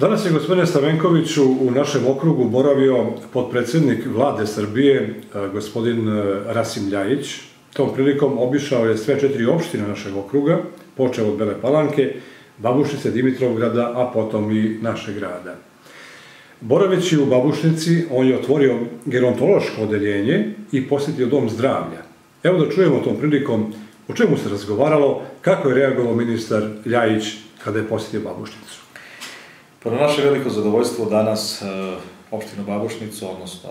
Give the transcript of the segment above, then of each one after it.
Danas je gospodine Stavenkoviću u našem okrugu boravio podpredsednik vlade Srbije, gospodin Rasim Ljajić. Tom prilikom obišao je sve četiri opštine našeg okruga, počeo od Bele Palanke, Babušnice, Dimitrovgrada, a potom i našeg grada. Boraveći u Babušnici, on je otvorio gerontološko odeljenje i posjetio dom zdravlja. Evo da čujemo tom prilikom o čemu se razgovaralo, kako je reagovao ministar Ljajić kada je posjetio Babušnicu. Pa na naše veliko zadovoljstvo danas e, opštinu Babušnicu, odnosno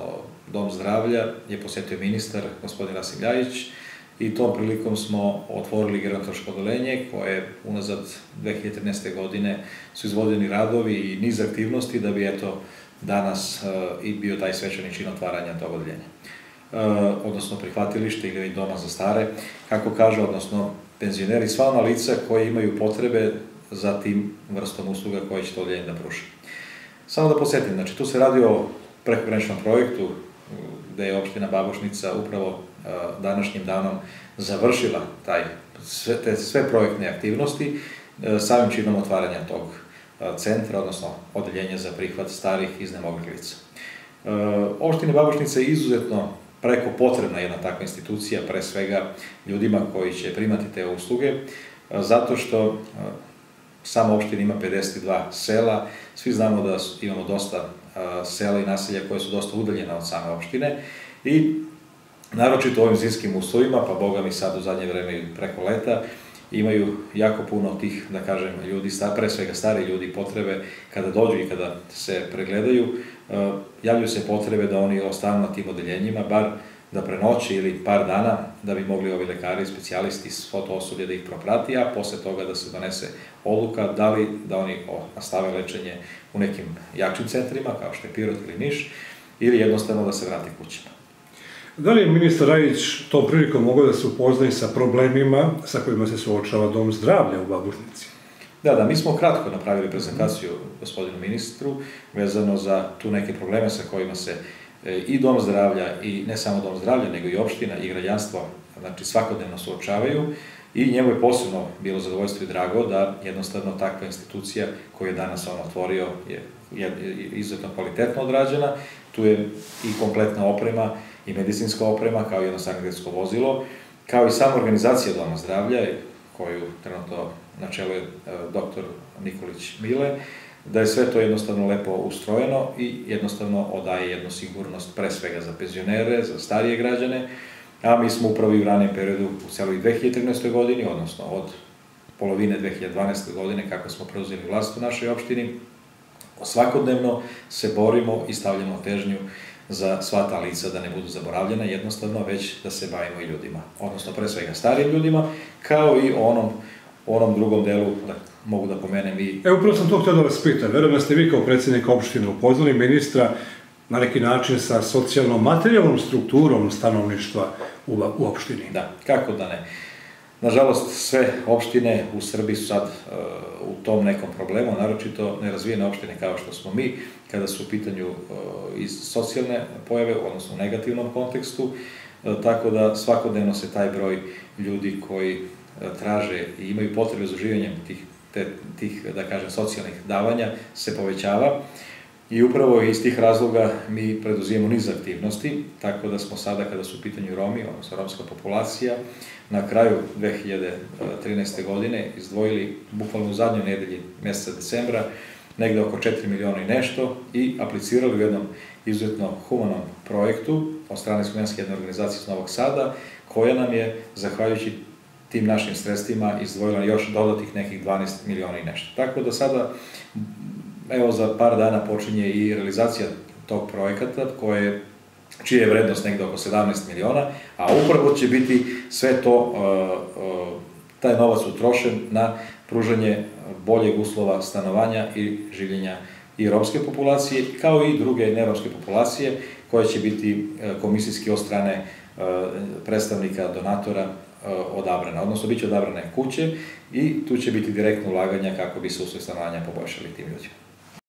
Dom zdravlja, je posjetio ministar, gospodin Rasim Ljajić, i tom prilikom smo otvorili gerontološko odolenje koje unazad 2013. godine su izvodeni radovi i niz aktivnosti da bi eto danas e, i bio taj svečani čin otvaranja tog odeljenja. E, odnosno prihvatilište ili doma za stare, kako kaže, odnosno penzioneri, sva ona lica koji imaju potrebe za tim vrstom usluga koje će to odeljenje da pruši. Samo da posjetim, znači tu se radi o prekograničnom projektu gde je opština Babošnica upravo današnjim danom završila taj, sve, te, sve projektne aktivnosti samim činom otvaranja tog centra, odnosno odeljenja za prihvat starih iznemoglih lica. Opština Babošnica je izuzetno preko potrebna jedna takva institucija, pre svega ljudima koji će primati te usluge, zato što sama opština ima 52 sela, svi znamo da imamo dosta sela i naselja koje su dosta udaljena od same opštine i naročito u ovim zimskim uslovima, pa boga mi sad u zadnje vreme preko leta, imaju jako puno tih, da kažem, ljudi, pre svega stari ljudi, potrebe kada dođu i kada se pregledaju, javljaju se potrebe da oni ostanu na tim odeljenjima, bar da prenoći ili par dana da bi mogli ovi lekari, specijalisti, svo to osoblje da ih proprati, a posle toga da se donese odluka da li da oni nastave lečenje u nekim jačim centrima, kao što je Pirot ili Niš, ili jednostavno da se vrati kućama. Da li je ministar Rajić to prilikom mogao da se upoznaje sa problemima sa kojima se suočava Dom zdravlja u Babušnici? Da, da, mi smo kratko napravili prezentaciju gospodinu ministru vezano za tu neke probleme sa kojima se i dom zdravlja, i ne samo dom zdravlja, nego i opština i građanstvo, znači svakodnevno suočavaju i njemu je posebno bilo zadovoljstvo i drago da jednostavno takva institucija koju je danas on otvorio je, je izuzetno kvalitetno odrađena, tu je i kompletna oprema i medicinska oprema kao jedno sanitetsko vozilo, kao i sama organizacija Doma zdravlja koju trenutno na čelu je e, doktor Nikolić Mile, da je sve to jednostavno lepo ustrojeno i jednostavno odaje jednu sigurnost pre svega za penzionere, za starije građane, a mi smo upravo i u ranim periodu u celoj 2013. godini, odnosno od polovine 2012. godine kako smo preuzeli vlast u našoj opštini, svakodnevno se borimo i stavljamo težnju za sva ta lica da ne budu zaboravljena, jednostavno već da se bavimo i ljudima, odnosno pre svega starijim ljudima, kao i onom onom drugom delu, da mogu da pomenem i... Evo, upravo sam to htio da vas pitam. Verujem da ste vi kao predsednik opštine upoznali ministra na neki način sa socijalno-materijalnom strukturom stanovništva u, u opštini. Da, kako da ne. Nažalost, sve opštine u Srbiji su sad uh, u tom nekom problemu, naročito nerazvijene opštine kao što smo mi, kada su u pitanju uh, iz socijalne pojave, odnosno u negativnom kontekstu, uh, tako da svakodnevno se taj broj ljudi koji traže i imaju potrebe za uživanjem tih, te, tih, da kažem, socijalnih davanja se povećava i upravo iz tih razloga mi preduzijemo niz aktivnosti, tako da smo sada, kada su u pitanju Romi, odnosno romska populacija, na kraju 2013. godine izdvojili, bukvalno u zadnjoj nedelji meseca decembra, negde oko 4 miliona i nešto i aplicirali u jednom izuzetno humanom projektu od strane Skumenske jedne organizacije iz Novog Sada, koja nam je, zahvaljujući tim našim sredstvima izdvojila još dodatih nekih 12 miliona i nešto. Tako da sada, evo za par dana počinje i realizacija tog projekata koje čija je vrednost negde oko 17 miliona, a upravo će biti sve to, uh, uh, taj novac utrošen na pružanje boljeg uslova stanovanja i življenja i romske populacije, kao i druge neromske populacije, koje će biti uh, komisijski od strane predstavnika donatora E, odabrane, odnosno bit će odabrane kuće i tu će biti direktno ulaganja kako bi se uslov stanovanja poboljšali tim ljudima.